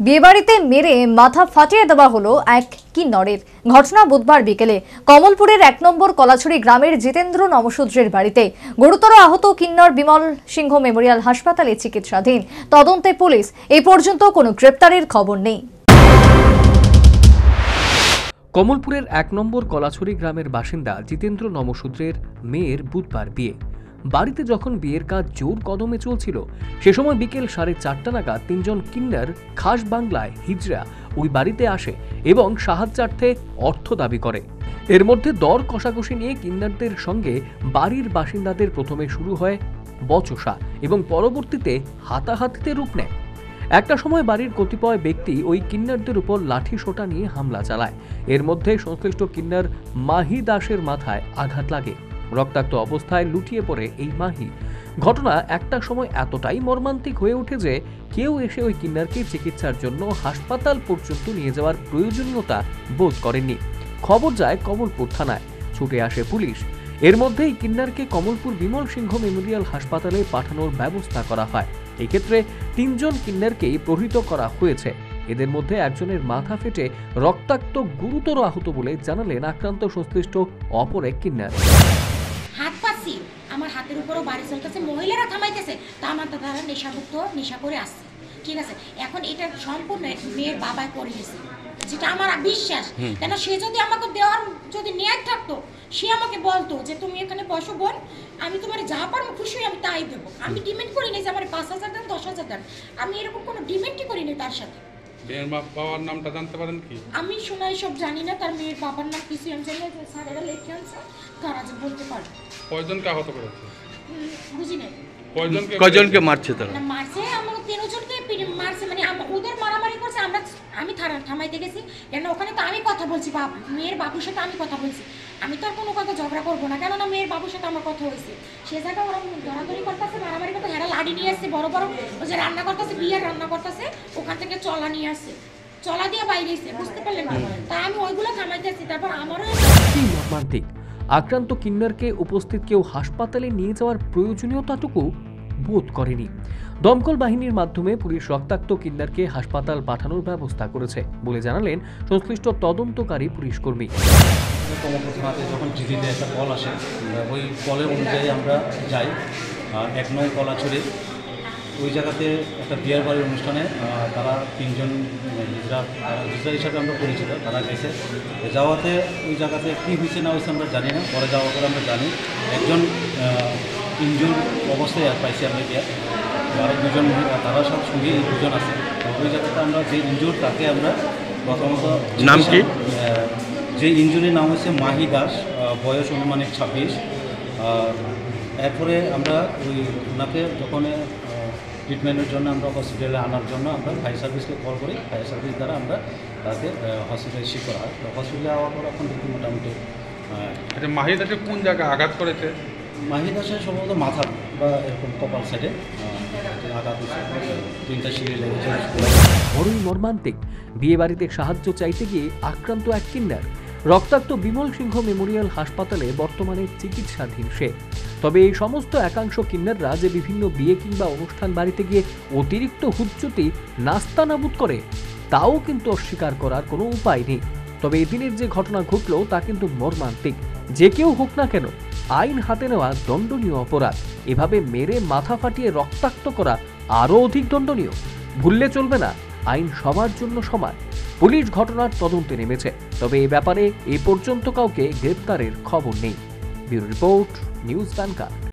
বিয়েবাড়িতে মেরে মাথা ফাটিয়ে দেওয়া হলো এক কিন্নরের। ঘটনা বুধবার বিকেলে কমলপুরের এক নম্বর কলাছড়ি গ্রামের জিতেন্দ্র নমশূদ্রের বাড়িতে। গুরুতর আহত কিন্নর বিমল সিংহ মেমোরিয়াল হাসপাতালে চিকিৎসাধীন। তদন্তে পুলিশ এই পর্যন্ত কোনো গ্রেপ্তারের খবর নেই। কমলপুরের এক নম্বর কলাছড়ি গ্রামের বাসিন্দা জিতেন্দ্র নমশূদ্রের মেয়ের বুধবার বিয়ে। বাড়িতে যখন বিয়ের কাজ জোর কদমে চলছিল, সে সময় বিকেল সাড়ে চারটা নাগাদ তিনজন কিন্নার খাস বাংলায় হিজরা ওই বাড়িতে আসে এবং সাহায্যার্থে অর্থ দাবি করে। এর মধ্যে দর কষাকষি নিয়ে কিন্নারদের সঙ্গে বাড়ির বাসিন্দাদের প্রথমে শুরু হয় বচসা এবং পরবর্তীতে হাতাহাতিতে রূপ নেয়। একটা সময় বাড়ির কতিপয় ব্যক্তি ওই কিন্নারদের উপর লাঠি সোটা নিয়ে হামলা চালায়। এর মধ্যে সংশ্লিষ্ট কিন্নার মাহি দাসের মাথায় আঘাত লাগে। রক্তাক্ত অবস্থায় লুটিয়ে পড়ে এই মাহি। ঘটনা একটা সময় এতটাই মর্মান্তিক হয়ে ওঠে যে কেউ এসে ওই কিন্নারকে চিকিৎসার জন্য হাসপাতাল পর্যন্ত নিয়ে যাওয়ার প্রয়োজনীয়তা বোধ করেননি। খবর যায় কমলপুর থানায়। ছুটে আসে পুলিশ। এর মধ্যেই কিন্নারকে কমলপুর বিমল সিংহ মেমোরিয়াল হাসপাতালে পাঠানোর ব্যবস্থা করা হয়। এক্ষেত্রে তিনজন কিন্নারকেই প্রহৃত করা হয়েছে। এদের মধ্যে একজনের মাথা ফেটে রক্তাক্ত গুরুতর আহত বলে জানালেন আক্রান্ত সংশ্লিষ্ট অপর এক কিন্নার। আমার হাতের উপরও বাড়ি চলতেছে মহিলারা থামাইতেছে। তা আমার দাদারা নেশাভুক্ত নেশা করে আসছে। ঠিক আছে? এখন এটা সম্পূর্ণ মেয়ের বাবাই করে গেছে। যেটা আমার বিশ্বাস। কেন সে যদি আমাকে দেওয়ার যদি ন্যায় থাকতো সে আমাকে বলতো যে তুমি এখানে বসো বোন আমি তোমার যা পারব খুশি আমি তাই দেবো। আমি ডিমেন্ড করিনি যে আমার পাঁচ হাজার দেন দশ হাজার দেন। আমি এরকম কোনো ডিমেন্ডই করিনি তার সাথে। মেয়ের মা বাবার নামটা জানতে পারেন কি? আমি শোনা সব জানি না তার মেয়ের বাবার নাম কিছু আমি জানি না স্যারেরা লেখে আনছে তারা বলতে পারবে। কয়জনকে আহত করেছে? বুঝি নাই। কয়জনকে কয়জনকে মারছে? তারা? মারছে আমার তিনজনকে মারছে মানে ওদের মারামারি করছে আমরা আমি থানা থামাইতে গেছি কেন ওখানে তো আমি কথা বলছি বাপ মেয়ের বাবুর সাথে আমি কথা বলছি। আমি তো আর কোনো কথা ঝগড়া করব না কেননা মেয়ের বাবুর সাথে আমার কথা হয়েছে। সে জায়গায় ওরা ধরাধরি করতেছে মারামারি করতে হেরা লাড়ি নিয়ে আসছে বড় বড় ওই যে রান্না করতেছে বিয়ের রান্না করতেছে ওখান থেকে চলা নিয়ে আসছে। চলা দিয়ে বাইরে এসে বুঝতে পারলেন? না তা আমি ওইগুলো থামাইতেছি তারপর আমারও কি মর্মান্তিক। আক্রান্ত কিন্নারকে উপস্থিত কেউ হাসপাতালে নিয়ে যাওয়ার প্রয়োজনীয়তাটুকু বোধ করেনি। দমকল বাহিনীর মাধ্যমে পুলিশ রক্তাক্ত কিন্নারকে হাসপাতাল পাঠানোর ব্যবস্থা করেছে বলে জানালেন সংশ্লিষ্ট তদন্তকারী পুলিশ কর্মী। যখন চিঠিতে একটা কল আসে, ওই কলের অনুযায়ী আমরা যাই এক নয় কলাছড়ি ওই জায়গাতে একটা বিয়ার বাড়ির অনুষ্ঠানে তারা তিনজন হিজরা হিজরা হিসাবে আমরা পরিচিত তারা গেছে। যাওয়াতে ওই জায়গাতে কী হয়েছে না হয়েছে আমরা জানি না পরে যাওয়ার পরে আমরা জানি। একজন তিনজন অবস্থায় আর পাইছি আমরা গিয়ে। আরও দুজন মহিলা তারা সব সঙ্গে দুজন আছে। ওই জায়গাতে আমরা যে ইনজুর তাকে আমরা প্রথমত নাম কি? যে ইঞ্জুরির নাম হচ্ছে মাহি দাস বয়স অনুমানিক ছাব্বিশ। এরপরে আমরা ওই ওনাকে যখন ট্রিটমেন্টের জন্য আমরা হসপিটালে আনার জন্য আমরা ফায়ার সার্ভিসকে কল করি। ফায়ার সার্ভিস দ্বারা আমরা তাকে হসপিটালে শিফট করা হয়। তো হসপিটালে আওয়ার পর এখন দেখি মোটামুটি আচ্ছা মাহিদাকে কোন জায়গায় আঘাত করেছে? মাহি দাসের সম্ভবত মাথা বা এরকম কপাল সাইডে আঘাত হয়েছে। তিনটা সিঁড়ি লেগেছে। বড়ই মর্মান্তিক। বিয়ে বাড়িতে সাহায্য চাইতে গিয়ে আক্রান্ত এক কিন্নার। রক্তাক্ত বিমল সিংহ মেমোরিয়াল হাসপাতালে বর্তমানে চিকিৎসাধীন সে। তবে এই সমস্ত একাংশ কিন্নাররা যে বিভিন্ন বিয়ে কিংবা অনুষ্ঠান বাড়িতে গিয়ে অতিরিক্ত হুজ্জতি নাস্তানাবুদ করে, তাও কিন্তু অস্বীকার করার কোনো উপায় নেই। তবে এদিনের যে ঘটনা ঘটলো, তা কিন্তু মর্মান্তিক। যে কেউ হোক না কেন, আইন হাতে নেওয়া দণ্ডনীয় অপরাধ। এভাবে মেরে মাথা ফাটিয়ে রক্তাক্ত করা আরও অধিক দণ্ডনীয়। ভুললে চলবে না, আইন সবার জন্য সমান। পুলিশ ঘটনার তদন্তে নেমেছে। তবে এ ব্যাপারে এ পর্যন্ত কাউকে গ্রেপ্তারের খবর নেই। ব্যুরো রিপোর্ট নিউজ ব্যাংকার